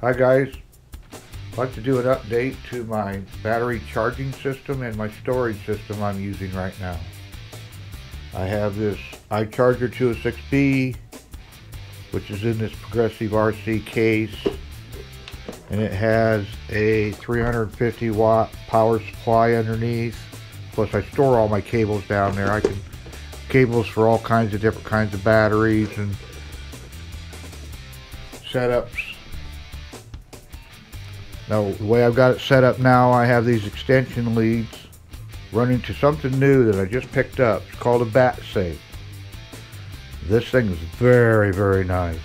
Hi guys, I'd like to do an update to my battery charging system and my storage system I'm using right now. I have this iCharger 206B which is in this progressive RC case and it has a 350 watt power supply underneath. Plus I store all my cables down there. I can cables for all kinds of different kinds of batteries and setups now the way I've got it set up now I have these extension leads running to something new that I just picked up. It's called a bat safe. This thing is very very nice.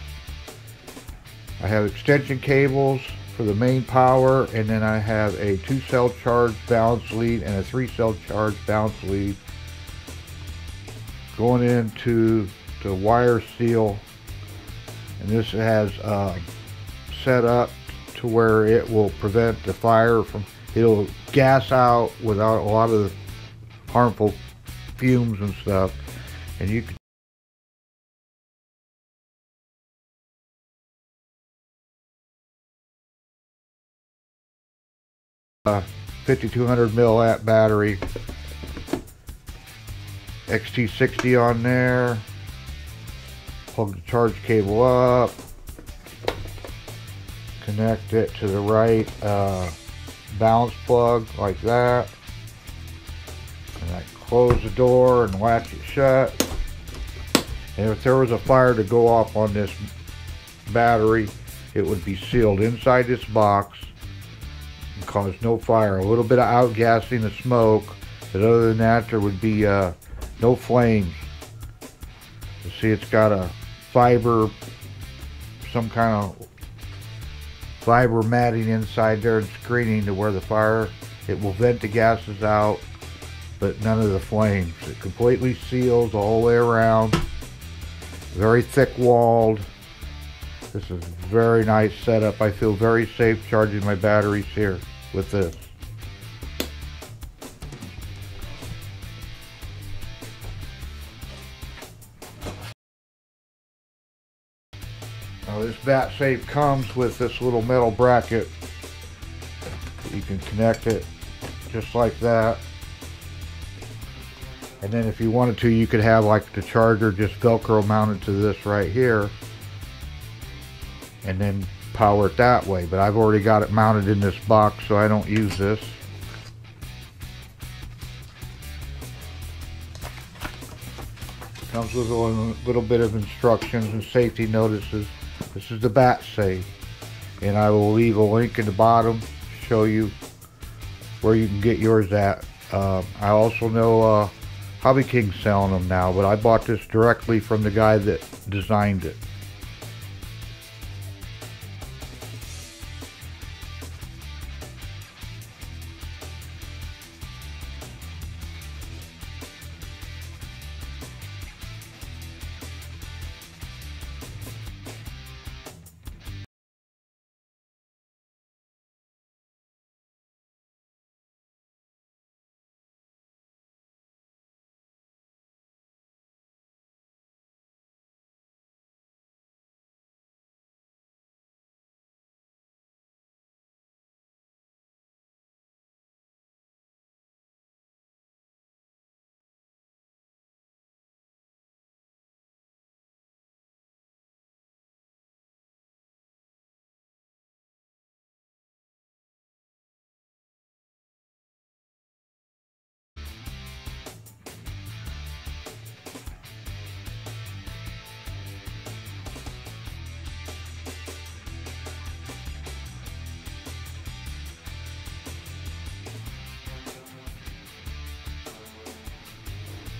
I have extension cables for the main power and then I have a two cell charge balance lead and a three cell charge balance lead going into the wire seal. And this has uh, set up to where it will prevent the fire from it'll gas out without a lot of harmful fumes and stuff. And you can uh, 5200 milliamp battery XT60 on there plug the charge cable up connect it to the right uh, balance plug like that. And I close the door and latch it shut. And if there was a fire to go off on this battery it would be sealed inside this box and cause no fire. A little bit of outgassing of smoke but other than that there would be uh, no flames you see it's got a fiber some kind of fiber matting inside there and screening to where the fire it will vent the gases out but none of the flames. It completely seals all the way around. Very thick walled this is very nice setup. I feel very safe charging my batteries here with this Now this bat safe comes with this little metal bracket. You can connect it just like that. And then if you wanted to, you could have like the charger just Velcro mounted to this right here. And then power it that way. But I've already got it mounted in this box, so I don't use this. Comes with a little bit of instructions and safety notices. This is the bat safe. And I will leave a link in the bottom to show you where you can get yours at. Uh, I also know uh, Hobby King's selling them now, but I bought this directly from the guy that designed it.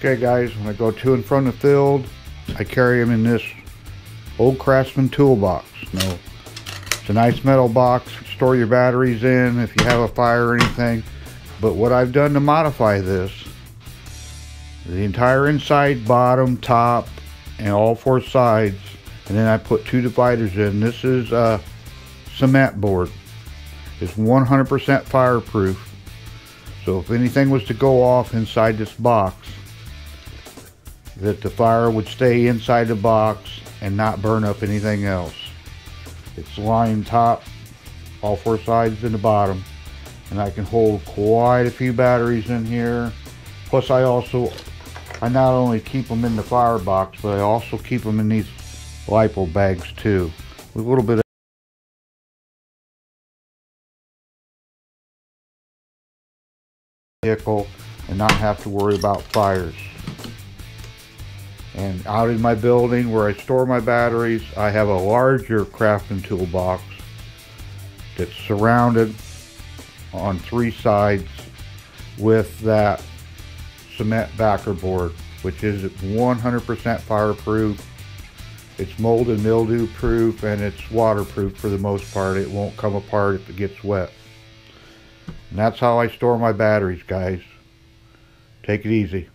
Okay guys, when I go to and from the field, I carry them in this old Craftsman toolbox. Now, it's a nice metal box, store your batteries in if you have a fire or anything. But what I've done to modify this, the entire inside, bottom, top, and all four sides, and then I put two dividers in. This is a cement board. It's 100% fireproof. So if anything was to go off inside this box, that the fire would stay inside the box and not burn up anything else. It's lined top, all four sides and the bottom. And I can hold quite a few batteries in here. Plus I also, I not only keep them in the firebox, but I also keep them in these LiPo bags too. With a little bit of vehicle and not have to worry about fires. And out in my building where I store my batteries, I have a larger Craftsman toolbox that's surrounded on three sides with that cement backer board, which is 100% fireproof. It's mold and mildew proof and it's waterproof for the most part. It won't come apart if it gets wet. And that's how I store my batteries, guys. Take it easy.